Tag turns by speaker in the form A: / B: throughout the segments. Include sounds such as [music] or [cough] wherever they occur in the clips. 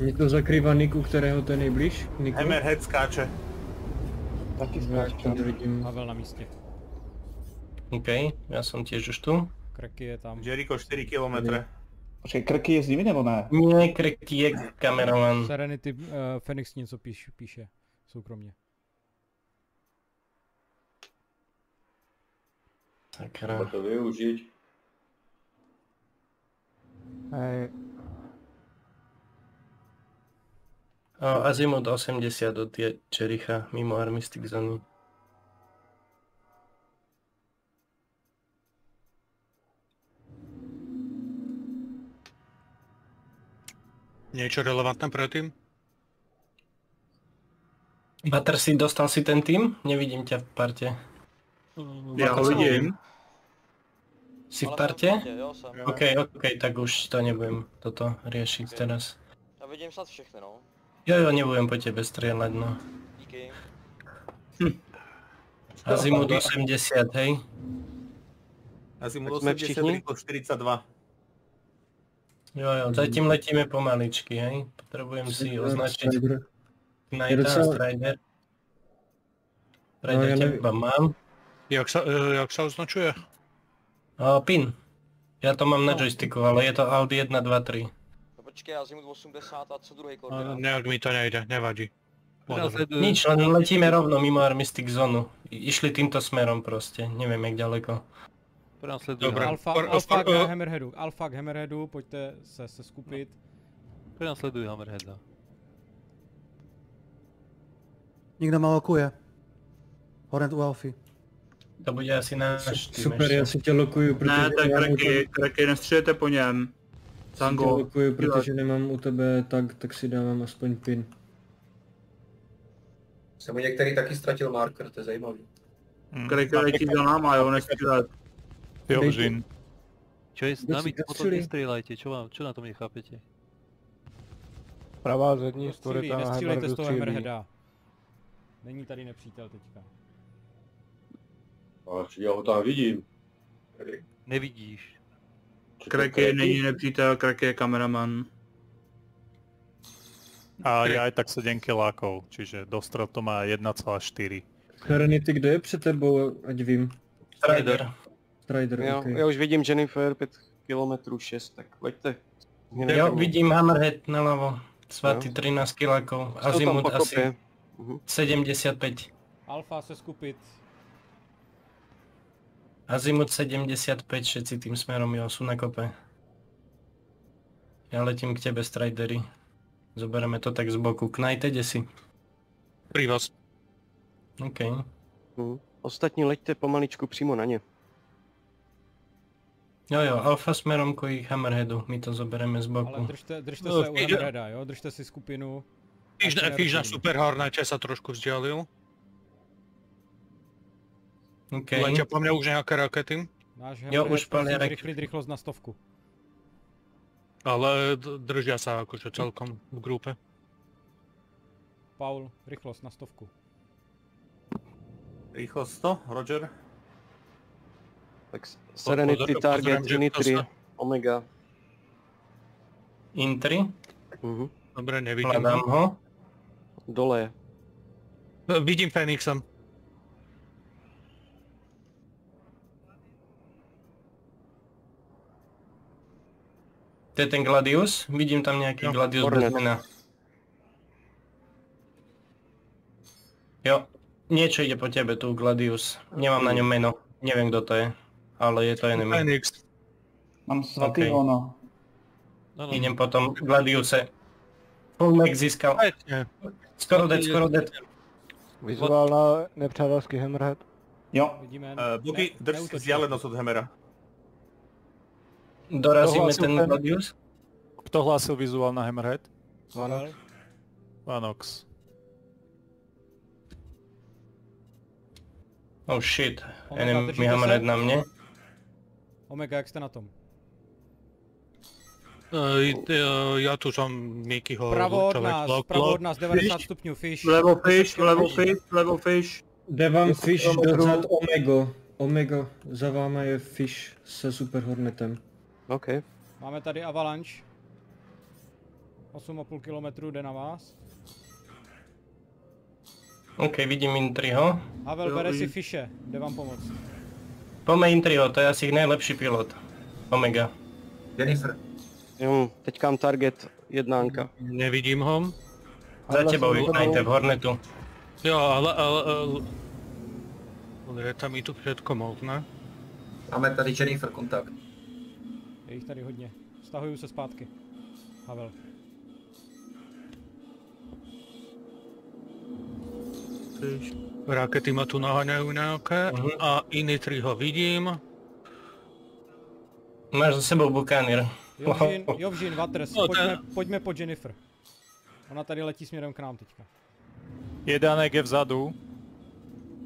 A: Mě to zakrývá Niku, kterého to je nejblíž. Niku.
B: Hammerhead skáče.
C: Taky
A: Já vidím.
D: Havel na místě.
E: OK, ja som tiež už tu.
D: Kraky je tam.
B: Jericho 4 km.
C: Počkej, krky je s nimi nebo ne?
E: Nie, Kreky je kameraman.
D: Serenity, uh, Phoenix něco píš, píše. Soukromně.
E: Sakra.
F: to využiť.
C: Hej,
E: Azimut 80 od Jericha mimo Armistic zóny.
G: Niečo relevantné predtým?
E: Butter si dostal si ten tým? Nevidím ťa v parte.
B: Ja ho vidím.
E: Si v
H: jsem v partě, jo, jsem.
E: OK, OK, tak už to nebudem toto riešiť
H: Ok.
E: teraz.
H: Já vidím snad všechny, no.
E: Jo, jo, nebudem po tebe strieľať, no.
H: Díky.
E: Azimut 80, hej?
B: Azimut
H: Tak jsme
B: 80,
H: všichni?
B: rýchlo 42.
E: Jo, jo, zatím letíme pomaličky, hej? Potrebujem si označiť. Knighta a Strider.
A: No,
E: Strider iba mám.
G: Jak sa, e, jak sa označuje?
E: O, pin. Ja to mám na joysticku, ale je to Audi 1, 2, 3.
H: Počkej, Azimut 80 a co druhý
G: No,
H: koordinát?
G: nejak mi to nejde, nevadí.
E: Nič, len letíme rovno mimo Armistic zónu. Išli týmto smerom proste, neviem jak ďaleko.
I: Prenasleduj
G: Dobre.
I: ho.
D: Alfa,
G: Or-
D: alfa
G: or-
D: k Hammerheadu. Alfa k Hammerheadu, pojďte se, se skupit.
I: Prenasleduj Hammerheada.
J: Někdo má okuje. Hornet u Alfy.
E: To bude asi náš tým
A: Super, já si tě lokuju, protože
B: Ne, tak Kraky, Kraky, nestřílete po něm. Tango.
A: lokuju, protože nemám u tebe tak, tak si dávám aspoň pin.
F: Jsem u některý taky ztratil marker, to je zajímavý.
B: Kraky letí za náma, jo, nestřílet.
I: Jo, Žin. Čo je s nami,
A: si
I: potom nestrieľajte, čo, vám, čo na tom nechápete?
C: pravá zadní storita na
D: nestřílejte z toho
C: střílí.
D: Hammerheada. Není tady nepřítel teďka.
F: Ale já ho tam vidím.
I: Nevidíš.
B: Kraky není nepřítel, Kraky je kameraman.
K: A je aj tak 7 kilákov, čiže dostrel to má 1,4.
A: Serenity, kdo je před tebou, ať vím.
E: Strider.
A: Strider,
H: Já,
A: OK.
H: já už vidím Jennifer 5 km 6, tak pojďte.
E: Jo, vidím Hammerhead naľavo. Svatý 13 kilákov. Azimut asi
H: kopě. Mhm.
E: 75.
D: Alfa se skupit.
E: Azimut 75, všetci tým smerom, jo, sú na kope. Ja letím k tebe, Stridery. Zobereme to tak z boku. Knight, ide si.
G: Pri vás.
E: OK.
H: Mhm. Ostatní leďte pomaličku přímo na ně.
E: Jo, jo, alfa smerom ich Hammerheadu. My to zobereme z
D: Ale
E: boku.
D: držte, držte
G: No,
D: se u Hammerheada, jo? Držte si skupinu.
G: Fíš na, na
D: nerozumí.
G: Super Hornete sa trošku vzdialil.
E: OK.
G: Letia po mne už nejaké rakety,
D: Náš
E: Jo, už
D: prosím
E: rakety.
D: zrychlit rychlost na stovku.
G: ale držia sa akože celkom v grupe.
D: Paul, rychlost na stovku.
B: Rýchlo 100, Roger.
H: Tak Serenity,
G: pozor-
H: Target,
G: sa-
H: Omega.
E: Intri.
H: Mhm.
G: Dobre, nevidím
E: Hľadám
G: ho.
H: Dole je.
G: Vidím Fenixa.
E: To je ten Gladius? Vidím tam nejaký
G: Jo,
E: Gladius
H: Hornet.
E: bez mena. Jo, niečo ide po tebe tu, Gladius. Nemám na ňom meno. Neviem kto to je. Ale je to enemy.
G: Fenix.
C: Mám svatý
E: Ok.
C: ono.
I: No, no.
E: Idem potom Gladiuse. Full max získal. Skoro dead, skoro dead.
C: Vizuál na nepřátelský Hammerhead.
J: Jo,
D: Vidíme.
B: Uh, Buky, drž vzdialenosť od Hammera.
E: Dorazíme ten
K: ten-
E: Gladius?
K: Kto hlásil vizuál na Hammerhead?
D: Pavel,
K: Vanox.
E: Oh shit.
D: Omega,
E: Enemy? Hammerhead na mne.
D: Omega, jak jste na tom?
G: E, ja tu som Mikyho
D: Vpravo od
G: človek
D: nás,
G: lock.
D: od nás 90 stupňů, fish.
B: Level fish, level fish, level fish.
A: Jde vám Fish dozad Omego. Omega, za váma je Fish se Super Hornetem.
H: OK.
D: Máme tady Avalanche. 8,5 km jde na vás.
E: OK, vidím Intriho.
D: Havel bere si fiše, jde vám pomoct.
E: Pome Intriho, to je asi nejlepší pilot. Omega.
F: Jennifer.
H: Jo, teďkám target jednánka.
G: Nevidím ho.
E: Za tebou, Ignite v Hornetu.
G: Jo, ale, ale, ale... ale je tam i tu všetko možné.
F: Máme tady Jennifer kontakt.
D: Je jich tady hodně. Stahuju se zpátky. Havel.
G: Rakety ma tu naháňajú nejaké
E: Mhm.
G: a Initri ho vidím.
E: Máš za sebou Bukanir.
D: Jovžin, [laughs] Jovžin, Vatres,
G: No,
D: pojďme,
G: ten-
D: pojďme po Jennifer. Ona tady letí směrem k nám teďka.
K: Jedanek je vzadu.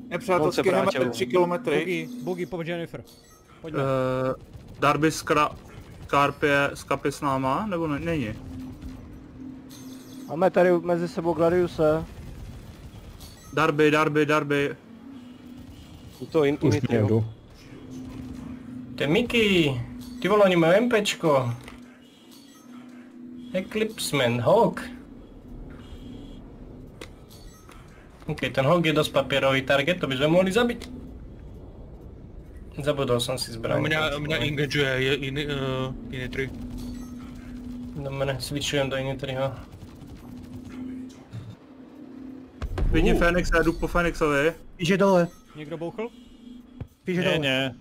H: Nepřátelský Hammer
C: 3 kilometry.
D: Bugi, Bugi po Jennifer. Pojďme.
B: Uh, Darby Skra... Scarpie, Skapy s náma, nebo ne, není?
C: Máme tady mezi sebou Gladiuse.
B: Darby, Darby, Darby.
H: To in, Initrio.
E: To je Mickey. Ty vole, oni mají MPčko. Eclipseman, Hawk. OK, ten Hawk je dosť papierový target, to by sme mohli zabiť. Zabudol som si
G: A
E: zbraň.
G: mňa, mňa engageuje je in, uh, Initri.
E: Dobre, switchujem do Initriho.
B: Vidím Fénix, já jdu po Fénixovi.
J: Píše dole.
D: Někdo bouchl?
J: Píše
K: Nie,
J: dole.
K: nie.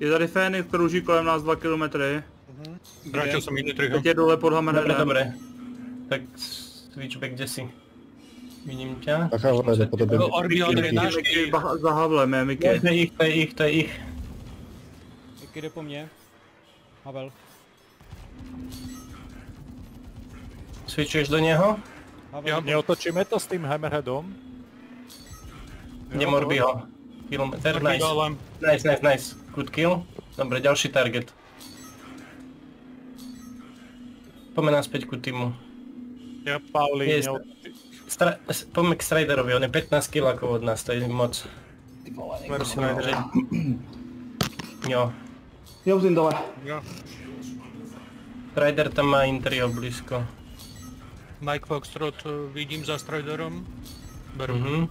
B: Je tady Fénix, krouží kolem nás 2 kilometry.
G: Vrátil som Initriho.
B: Teď je dole pod
E: Dobre,
B: Hammerheadem.
E: dobre. Tak switchback kde si? Vidím ťa.
G: Orbion je náš,
B: Mickey ba- za Havlem je
E: Je,
B: Mickey.
E: to je ich, to je ich, to je ich.
D: Jaký jde po mně? Havel.
E: Switchuješ do neho?
D: Havel.
K: Neotočíme to s tým Hammerheadom?
E: Idem Orbiho. Kilometr, nice.
G: Dole.
E: Nice, nice, nice. Good kill. Dobre, ďalší target. Poďme naspäť ku týmu.
K: Ja, Pauli,
E: Je. Stra- poďme k Striderovi, on je 15 kilákov od nás, to je moc. Musíme držať. Jo,
C: Jouzin dole.
E: Strider tam má Intrio blízko.
G: Mike Foxtrot uh, vidím za Striderom. Beru.
E: Mhm.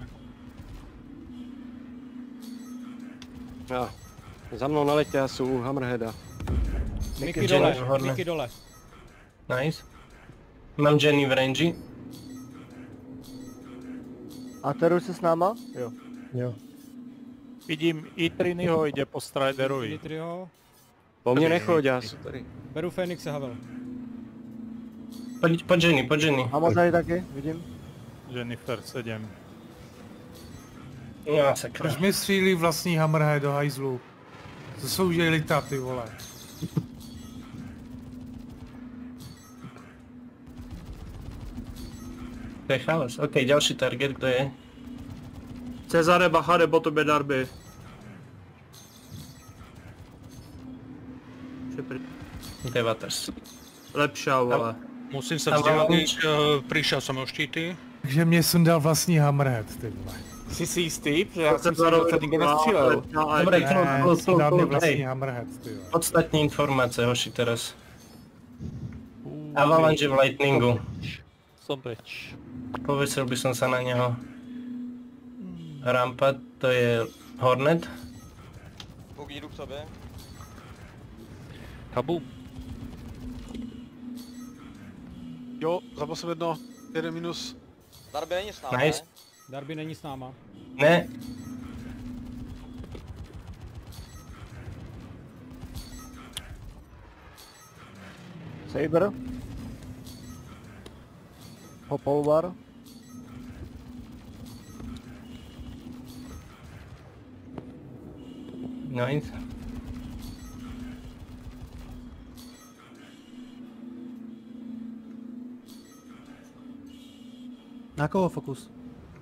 H: Ja. Za mnou na letě a jsou u Hammerheada.
D: Miky
E: Jenny
D: dole. Miky dole.
E: Nice. Mám Jenny v range.
C: A Teru se s náma? Jo.
K: Vidím Itrinyho, ide po Striderovi.
D: Nitrio.
H: Po mně nechoď, já jsou tady.
D: Beru Fénixe, Havel.
E: Poď, poď Jenny, poď Jenny.
C: Amo tady taky, vidím.
K: Jennifer 7.
E: No, sakra.
L: Proč mi střílí vlastní Hammerhead do hajzlu? To jsou želita, ty vole.
E: To je chaos. OK, ďalší target, kto je?
B: Cezare, bacha, po tobě Darby.
E: Devaters.
B: Lepšia, vole.
G: Musím
E: Tam
G: vzdialiť, uh, prišiel som o štíty.
L: Takže mě sundal vlastní Hammerhead, ty vole.
C: Jsi si jistý? Protože já jsem do nikdo nestřílel.
E: cool,
L: sundal mě
E: cool,
L: vlastní
E: hej.
L: Hammerhead, ty vole.
E: Podstatní informácie, hoši, teraz. Avalanche v Lightningu.
I: Som preč.
E: Povesil by som sa na neho. Rampa, to je Hornet.
H: Bugi, jdu k tobě.
I: Kabum.
L: Jo, zaposled jedno, jeden minus.
H: Darby není s námi,
E: Nice.
D: Darby není s náma.
E: Ne,
C: Saber. Hopolvar.
E: nice.
J: Na koho fokus?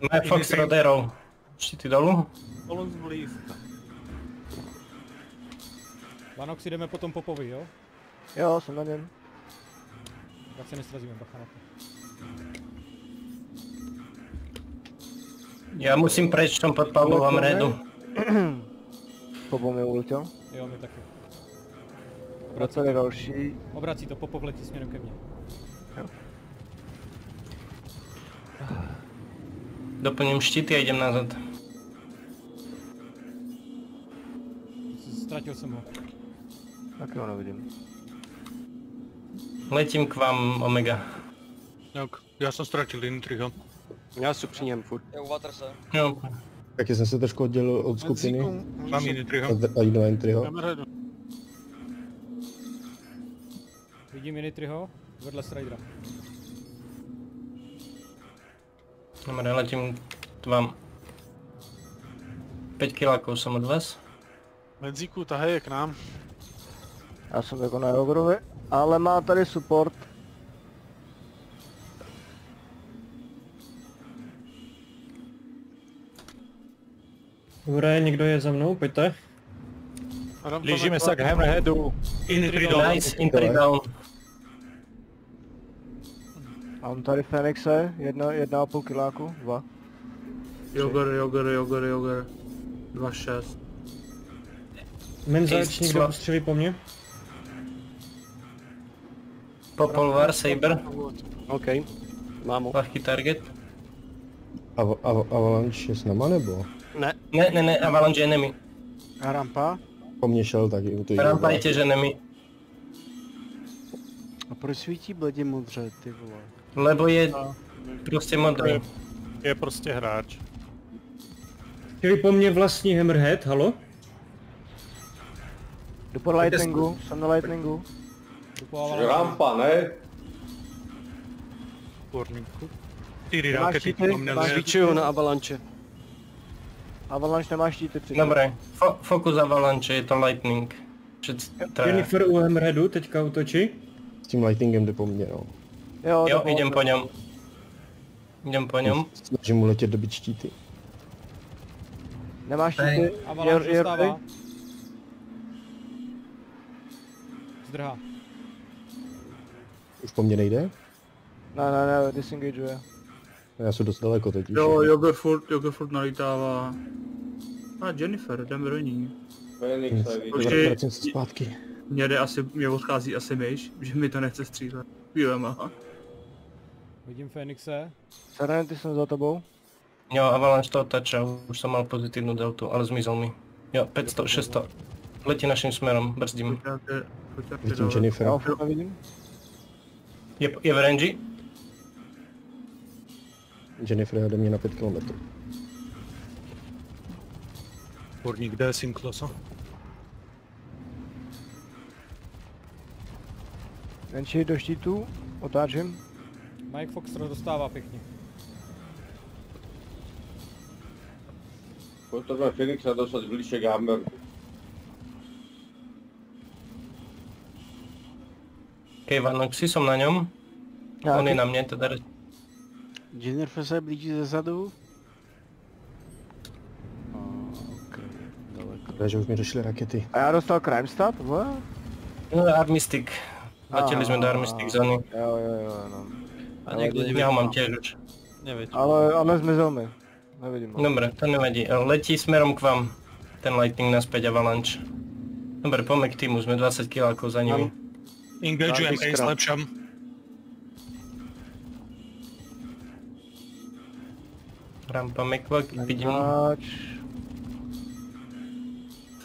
E: Má Fox Roderov. Štíty dolu?
D: Vanox jdeme potom Popovi, jo?
C: Jo, jsem na něm.
D: Tak se nestrazíme, bacha na to.
E: Ja musím prejsť som pod Pavlou Hamredu.
C: Popo mi ultil.
D: Jo, my taky.
C: Vraceli další.
D: Obrací to, Popov letí směrem ke mně.
E: Doplním štíty a jdem nazad.
D: Ztratil jsem ho.
C: Taky ho nevidím.
E: Letím k vám, Omega.
G: Jak? Já jsem ztratil Intriho.
H: Já jsem při něm furt.
M: Je u Waterse.
E: Jo,
J: Taky jsem se trošku oddělil od skupiny.
G: Mám Intriho.
J: A jdu na.
I: Hammerheadu.
D: Vidím Initryho vedle Stridera.
E: Dobré, letím k vám. 5 kiláků jsem od vás.
I: Menzíku, tahej je k nám.
C: Já jsem jako na Jogrovi, ale má tady support.
A: Dobré, někdo je za mnou, pojďte.
H: Blížíme se k Hammerheadu.
E: Intri Nice, Intri down.
C: Mám tady Fenixe, jedna, jedna a půl kiláku, dva.
B: Jogger, jogger, jogger, jogger. 2-6.
A: Menzač,
E: Ej,
A: někdo postřelí po mně?
E: Popolvar, Saber,
H: OK. Mám ho.
E: lehký target.
J: Av- av- Avalanche je s náma nebo?
H: Ne,
E: Ne, ne, ne, Avalanche enemy.
L: A rampa?
J: Po mně šel taky. To
E: Rampa je těž enemy.
L: A proč svítí bledě modře, ty vole?
E: Lebo je prostě modrý.
K: Je prostě hráč.
A: Chtěli po mně vlastní Hammerhead, halo?
C: Jdu po lightningu, jsem na lightningu.
D: Jdu po Avalanche.
J: ne?
G: Porníku.
C: Máš
G: leží.
H: Zvyčuju na Avalanche.
C: Avalanche nemá štíty při
E: Dobré, Fo fokus Avalanche, je to lightning. Před.
A: Jennifer u Hammerheadu teďka útočí.
J: S tím lightningem jde po mně, no.
C: Jo,
E: Jo,
C: to
E: jdem po něm. Jdem po něm.
J: Snažím mu letět dobit štíty.
C: Nemá štíty,
D: Avalanche dostává. Zdrhá.
J: Už po mně nejde?
C: Ne, ne, ne, disengageuje.
J: Já jsem dost daleko teď.
B: Jo, jogger furt, jogger furt nalítává. A Jennifer, jdeme do ní. Počkej.
J: Vracím se zpátky.
B: Mě jde asi, mě odchází asi myš, že mi to nechce střílet. Chvílema.
D: Vidím Fenixe.
C: Serenity jsem za tebou.
E: Jo, Avalanche to otača, už jsem mal pozitivní deltu, ale zmizel mi. Jo, 500, 600. Letí naším směrem, brzdím.
J: Vidím. Jennifer.
C: Furt nevidím.
E: Je, je v range?
J: Jennifer je ode mě na 5 km.
G: Porník, kde je Sinklosa?
C: Venčí do štítu, otáčím.
D: Mike Foxtrot dostává pěkně.
N: Potřebujeme Phoenixa dostat blíže k Hammer.
E: Kejvanoxy, jsem na něm.
C: Já
E: On je na mě, teda
L: Jennifer se blíží ze zadu.
J: Takže už mi došly rakety.
C: A já dostal crime stat, what?
E: No, Armistic. Letěli jsme do Armistic zóny.
C: Jo, jo, jo, no.
G: A někdo
E: Já ho mám těž už.
I: Nevěď.
C: Ale, ale zmizel mi. Nevidím.
E: Dobre, to nevadí. Letí smerom k vám. Ten lightning naspäť Avalanche. Dobre, poďme k týmu, sme 20 kilákov za nimi.
G: Engageujeme
H: Darby
G: Ace lepšam.
E: Rampa Mekvak, vidím.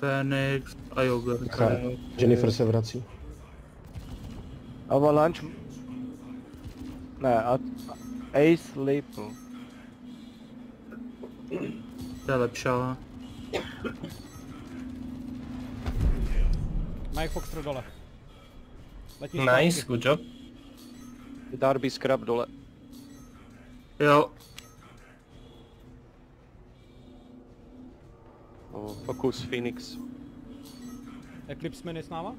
B: Phoenix a jogger.
J: Jennifer se vrací.
C: Avalanche. Ne, a... Ace Leapl.
B: To je lepšá.
D: Mike Foxtrot dole. Letí
E: Nice, good job.
H: Darby Scrap dole.
B: Jo,
H: O, Focus Phoenix.
D: Eclipse Man je s náma?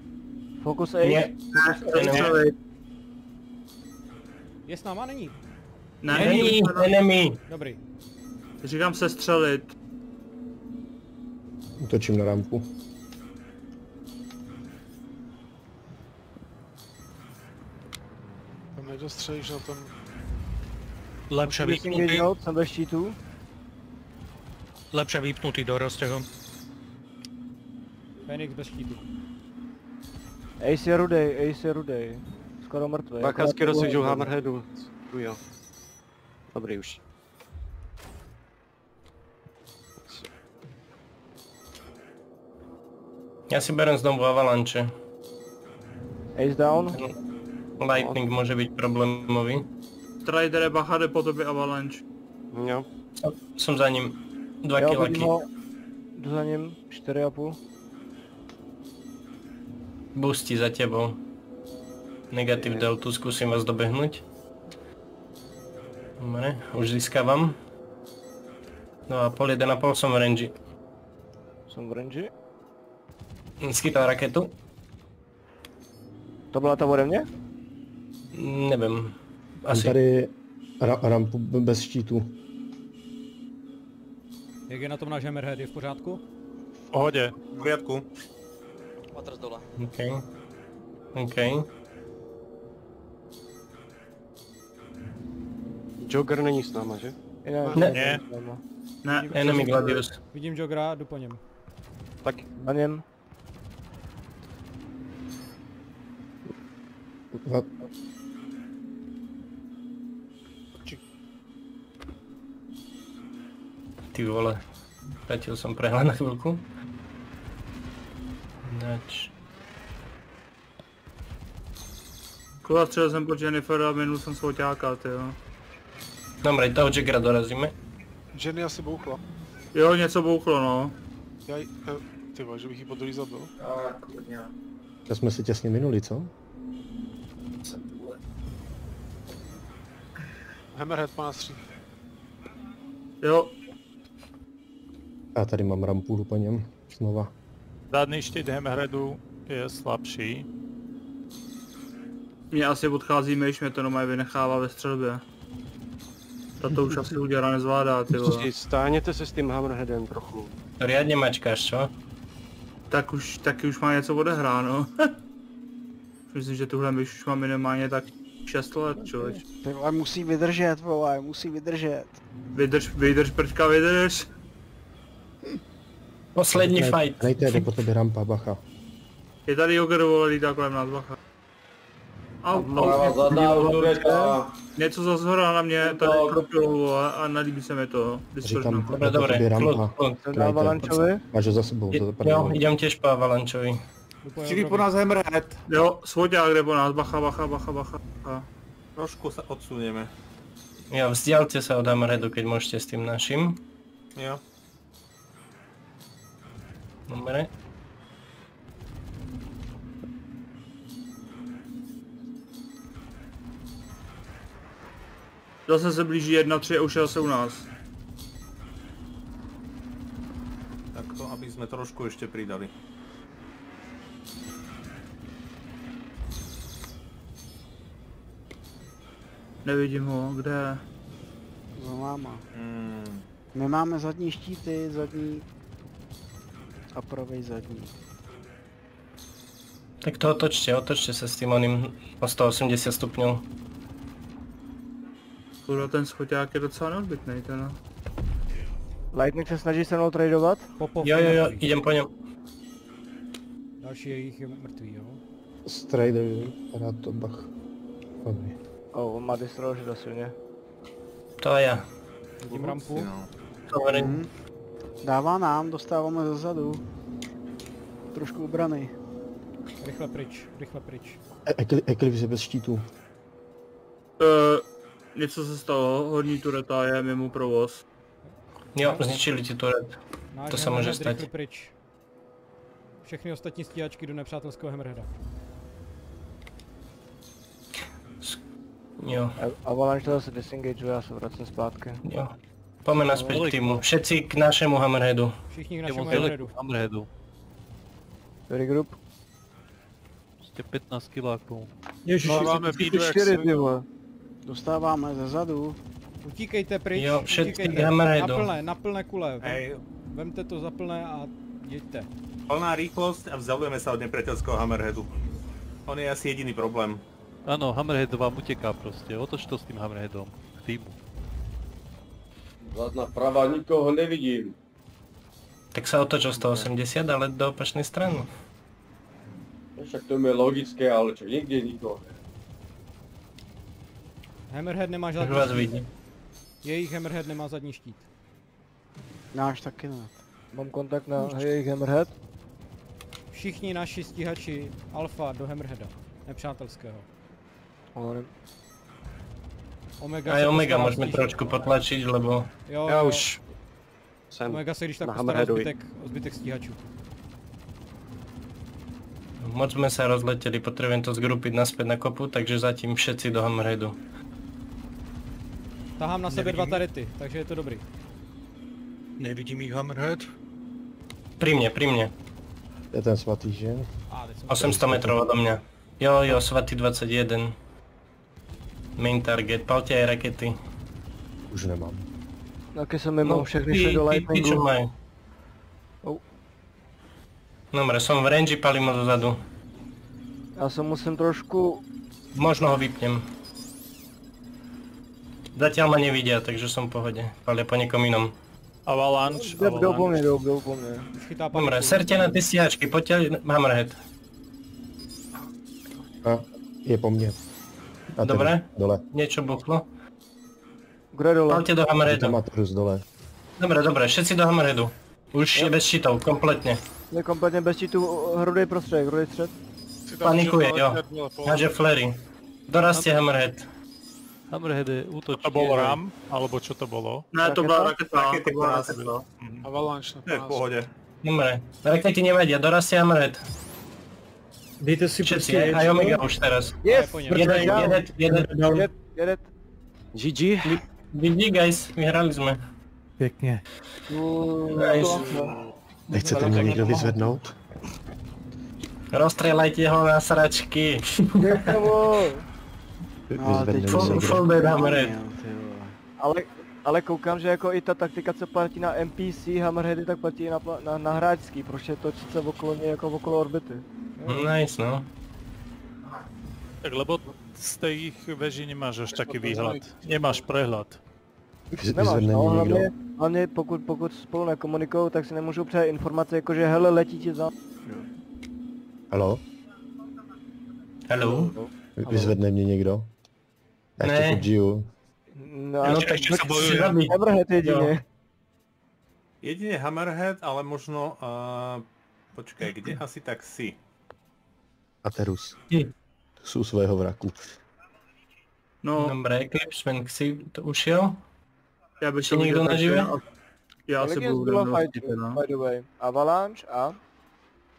C: Focus.
E: Nie,
B: Sestřelit.
D: Je s náma? Není.
B: Ne,
E: enemy, enemy.
D: Dobrý.
B: Říkám se střelit.
J: Utočím na rampu.
I: Tam nedostřelíš na tom.
G: Lepše vypnutý,
C: Disengage jsem bez štítů.
G: Lepše vypnutý, dorozte ho.
D: Phoenix bez štítu.
C: Ace je rudej, Ace je rudej. skoro mrtvý.
H: Bachasky rozsvížou Hammerheadu. Tu jo. Dobrý už.
E: Ja si berem znovu avalanče.
C: Ace down.
E: Lightning může být problémový.
B: Stridere, bacha, jde po tobě Avalanche.
H: Jo.
E: Jsem za ním. Dva
C: vidím ho. Jdu za ním, 4,5.
E: Boostí za tebou. Negativ deltu, zkusím vás dobehnuť. Dobre, už získavam. No a pol 1,5 som v range.
C: Jsem v range.
E: Schytal raketu?
C: To byla ta ode mě?
E: Nevím.
A: Mám
E: Asi.
A: tady ra- rampu bez štítů.
D: Jak je na tom náš Hammerhead, je v pořádku?
K: V pohodě.
M: V poriadku.
O: Matras dole.
E: OK. OK.
H: Joker není s náma, že?
C: Ne.
E: Ne.
K: Ne.
B: Ne.
E: Enemy Gladius.
D: Vidím Jogera, jdu po něm.
H: Tak
C: Na něm.
A: Va-
E: Ty vole. Stratil som prehľad na chvíľku. Nač.
B: Kurva, střelil jsem po Jennifer a minul jsem svoťáka, ty jo.
E: Dobre, toho Jackera dorazíme.
I: Jenny asi bouchla.
B: Jo, něco bouchlo, no.
I: Já jí, eh, ty vole, že bych ji po druhý zabil.
F: A kurňa.
A: To jsme si těsně minuli, co?
I: Hammerhead po nás stří.
B: Jo,
A: Já tady mám rampu po něm. Znova.
K: Zadný štít Hammerheadu je slabší.
B: mě asi odchází myš, mě to normálně vynechává ve střelbě. Tato už asi udělá nezvládá, ty vole.
H: Stáhněte se s tím Hammerheadem trochu.
E: Riadne mačkáš, čo?
B: Tak už, taky už má něco odehráno. [laughs] Myslím, že tuhle myš už má minimálně tak 6 let, člověk.
J: Ty vole, musí vydržet, vole, musí vydržet.
B: Vydrž, vydrž, prčka, vydrž.
E: Poslední
A: Ne-
E: fight.
A: Nejte, jde po tobě rampa, bacha.
B: Je tady Joker, vole, lítá kolem nás, bacha. Au,
N: rubreta.
B: něco za zhora na mě tady kropilo, vole, a nelíbí se mi to.
A: Říkám, tobě
E: klud,
A: rampa.
C: na Avalančovi.
A: Máš ho za sebou, to
E: Jo,
A: zapadne.
E: idem tiež po Avalančovi.
D: Po
M: Čili po nás Hammerhead.
B: Jo, svoďák jde po nás, bacha, bacha, bacha, bacha. bacha.
M: Trošku sa odsunieme.
E: Jo, vzdialte sa od Hammerheadu, keď môžete s tým našim.
M: Jo.
E: Dobre.
B: Zase se blíží 1-3 a už je zase u nás.
M: Tak to, aby sme trošku ešte pridali.
B: Nevidím ho, kde je?
J: Za náma.
M: Hmm.
J: My máme zadní štíty, zadní a pravej zadní.
E: Tak to otočte, otočte sa s tým oným o 180 stupňov.
B: Kurva, ten schoťák je docela neodbytnej, ten no.
C: Lightning se snaží se mnou tradovat.
D: Popov
E: Jo,
D: je
E: jo, jo, idem po ňom.
D: Další je jich je mrtvý, jo.
A: Strider, rád to bach. Dobrý.
C: Oh, on má destroy že silně.
E: To ja.
D: Vidím rampu.
M: No.
E: Dobre.
J: Mhm. Dává nám, dostáváme zezadu. Trošku obrany.
D: Rychle pryč, rychle pryč.
A: E- Eclipse je bez štítů.
B: Uh, něco se stalo, horní tureta je mimo provoz.
E: Jo, zničili ti turret.
D: Náš
E: To se může
D: rychle pryč. Všechny ostatní stíhačky do nepřátelského Hammerheada.
E: Jo,
C: Avalanche to zase disengageuje, já se vracím zpátky.
E: jo. Poďme naspäť k týmu. Všetci k našemu Hammerheadu.
D: Všichni k našemu Hammerheadu.
L: Hammerheadu.
C: Regroup.
L: Prostě 15 kiláků.
I: Dáváme bídu jak
C: Čtyři, ty
I: svině.
C: vole.
J: Dostáváme zezadu.
D: Utíkejte pryč,
E: Jo, všetci
D: utíkejte.
E: k Hammerheadu.
D: Na plné, na plné kule. Vem,
M: Hej,
D: vemte to za plné a jeďte.
M: plná rýchlosť a vzdialujeme sa od nepriateľského Hammerheadu. On je asi jediný problém.
L: Ano, Hammerhead vám utěká prostě. Otoč to s tím Hammerheadom. K týmu.
N: Zadná pravá, nikoho nevidím.
E: Tak sa otoč o 180, ale do opačnej strany.
N: Však to je logické, ale čo, nikde nikoho.
D: Hammerhead nemá žádný
E: vás
D: štít.
E: vidím.
D: Jejich Hammerhead nemá zadní štít.
J: Náš taky ne.
C: Mám kontakt na jejich Hammerhead.
D: Všichni naši stíhači Alfa do Hammerheada. Nepřátelského.
C: On,
D: Omega
E: Aj
D: se
E: Omega
D: spíš-
E: trošku potlačiť, lebo
D: Jo,
H: Já
D: jo.
H: už jsem
D: Omega se když tak postará zbytek, o zbytek stíhačů.
E: moc sme sa rozleteli, potrebujem to zgrupiť naspäť na kopu, takže zatím všetci do Hammerheadu.
D: Tahám na sebe dva
G: Nevidím.
D: tarety, takže je to dobrý.
G: Nevidím jich Hammerhead.
E: Pri mne, pri mne.
P: Je ten svatý, že?
D: A, teď jsem
E: 800 metrov odo mňa. Jo, jo, svatý 21. Main target, palte aj rakety.
P: Už nemám.
C: taky jsem mimo,
E: No,
C: všechny šly do
E: ty- ty čo
C: lightningu.
E: majú?
C: Oh.
E: Dobre, som v range, palím ho dozadu.
C: Já se musím trošku...
E: Možno ho vypnem. Zatiaľ ma nevidia, takže som v pohode. Palia po niekom inom.
K: Avalanche,
C: Jdou jdou po
K: avalanche.
C: mně, jdou, jdou po mně.
D: Chytá
E: Dobre, serte na tie stíhačky, poďte Hammerhead.
P: A je po mně. A
E: Dobre.
P: Dole.
E: Niečo buchlo.
C: Kdo je dole?
E: Palte do
P: Je
E: Hammerheadu.
P: Matrus dole.
E: Dobre, dobre, všetci do Hammerheadu. Už je bez štítov, kompletne.
C: Je kompletně bez čítu, hrudej prostředek, hrudej střed.
E: Panikuje, jo. Háže flery. Dorazte Hammerhead.
H: Hammerheady útočí.
K: To bol RAM, alebo čo to bolo?
B: Ne, to byla raketa.
M: Rakety
B: raketa.
I: Avalanche na
M: To je v pohode.
E: Dobre, rakety nevedia, dorazte Hammerhead.
A: Dejte si prostě
E: aj Omega už teraz.
C: Yes!
D: po něm.
E: Jeden, jeden, jeden.
C: Jedet, jedet.
H: GG.
E: GG guys, vyhrali sme.
L: Pěkně.
E: Nice.
P: Nechcete mě někdo vyzvednout?
E: Rozstrelajte ho na sračky. [laughs]
P: Vyzvedne
E: Full, dead Hammerhead.
C: Ale, ale koukám, že jako i ta taktika, co platí na NPC Hammerheady, tak platí i na, na, na hráčský, protože točit se okolo něj jako okolo orbity.
E: Nice no.
K: Tak lebo z tých veží nemáš až taký výhľad. Nemáš prehľad.
C: Nemáš, no,
P: mě někdo.
C: hlavně, hlavně pokud, pokud spolu nekomunikují, tak si nemůžou předat informace jako, že hele, letí ti za...
P: Halo?
E: Hello.
P: Vy- Vyzvedne mě někdo? Já ještě
E: Ne.
P: furt žiju.
C: No,
E: No
C: no
E: tak
G: ještě se
E: zabiť.
C: Hammerhead jedině.
M: Jedine Hammerhead, ale možno... Uh, počkaj, kde asi tak si?
P: Aterus.
E: Hm.
P: Jsou svého vraku.
B: No,
E: Dobre, Eclipse Man, si to ušiel?
B: já bych
E: Ještě někdo
B: takže Já se budu
C: zbylo
B: jdem
C: fightů,
B: teda.
C: by the way? Avalanche a?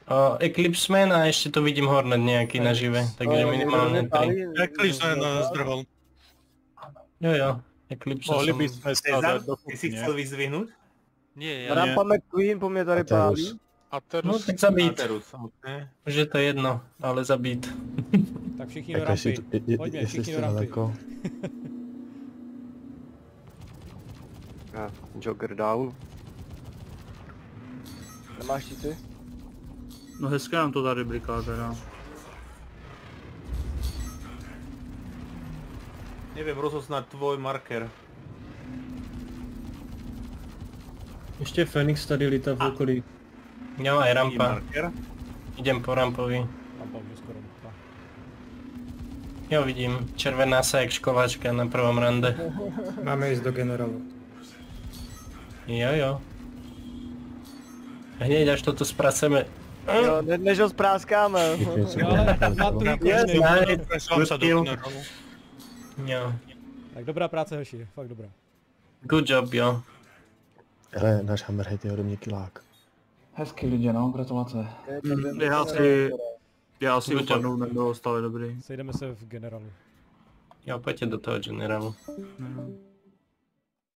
E: O, Eclipse Man a ešte tu vidím Hornet nejaký nažive, takže
C: No,
E: 3.
C: nepálí-
G: Eclipse man zdrhol.
E: Jo jo, Eclipse
K: Mohli
E: som...
K: by sme
M: Cezar,
K: skladať
M: ty
K: dokupy,
M: si
K: nie?
M: chcel vyzvihnúť?
G: Nie, ja
C: Rampa McQueen po mně tady
P: Aterus.
E: No tak zabít,
M: Aterus, okay.
E: je to jedno, ale zabít. [laughs]
D: Tak všichni do
P: Jako jestli,
D: rampy.
P: je- je-
D: Pojďme, všichni
P: jste
D: do rampy.
P: daleko.
H: A Jogger down.
C: Nemáš číty?
B: No hezké nám to tady bliká teda.
M: Neviem rozoznať tvoj marker.
A: Ještě Fenix tady lítá v okolí.
E: Jo, aj
M: Vidím
E: rampa. Idem po rampovi.
D: už je skoro mrtvá.
E: Jo, vidím. Červená sa jak školáčka na prvom rande. [laughs]
A: Máme jít do generálu.
E: Jo, jo. Hneď až toto spraceme.
C: Jo, ne, než ho zpráskáme. [laughs]
D: Jo,
G: generálu.
E: Jo,
D: Tak dobrá práce, hoši, fakt dobrá.
E: good job, jo.
P: Hele, náš Hammerhead je ode mě kilák.
F: Hezký lidi, no, gratulace.
B: Já si, já si upadnu, nebylo stále dobrý.
D: Sejdeme se v generálu.
E: Jo, poďte do toho generálu.
B: No.